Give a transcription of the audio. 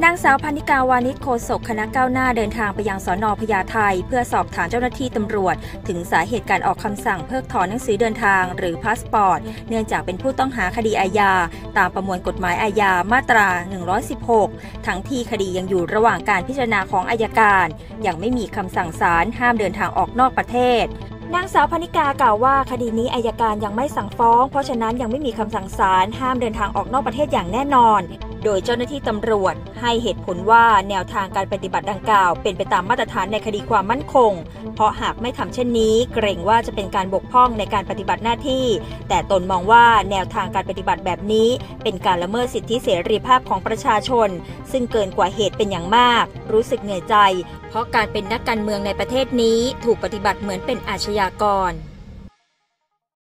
นางสาวพรรณิการ์ วานิชโฆษกคณะก้าวหน้าเดินทางไปยังสอนอพญาไทเพื่อสอบถามเจ้าหน้าที่ตำรวจ ถึงสาเหตุการออกคำสั่งเพิกถอนหนังสือเดินทางหรือพาสปอร์ต เนื่องจากเป็นผู้ต้องหาคดีอาญา ตามประมวลกฎหมายอาญามาตรา 116 ทั้งที่คดียังอยู่ระหว่างการพิจารณาของอัยการ ยังไม่มีคำสั่งศาลห้ามเดินทางออกนอกประเทศนางสาวพรรณิการ์กล่าวว่าคดีนี้อัยการยังไม่สั่งฟ้อง เพราะฉะนั้นยังไม่มีคำสั่งศาลห้ามเดินทางออกนอกประเทศอย่างแน่นอน โดยเจ้าหน้าที่ตำรวจให้เหตุผลว่าแนวทางการปฏิบัติดังกล่าว เป็นไปตามมาตรฐานในคดีความมั่นคง เพราะหากไม่ทำเช่นนี้ เกรงว่าจะเป็นการบกพร่องในการปฏิบัติหน้าที่ แต่ตนมองว่าแนวทางการปฏิบัติแบบนี้ เป็นการละเมิดสิทธิเสรีภาพของประชาชน ซึ่งเกินกว่าเหตุเป็นอย่างมาก รู้สึกเหนื่อยใจ เพราะการเป็นนักการเมืองในประเทศนี้ ถูกปฏิบัติเหมือนเป็นอาชญากร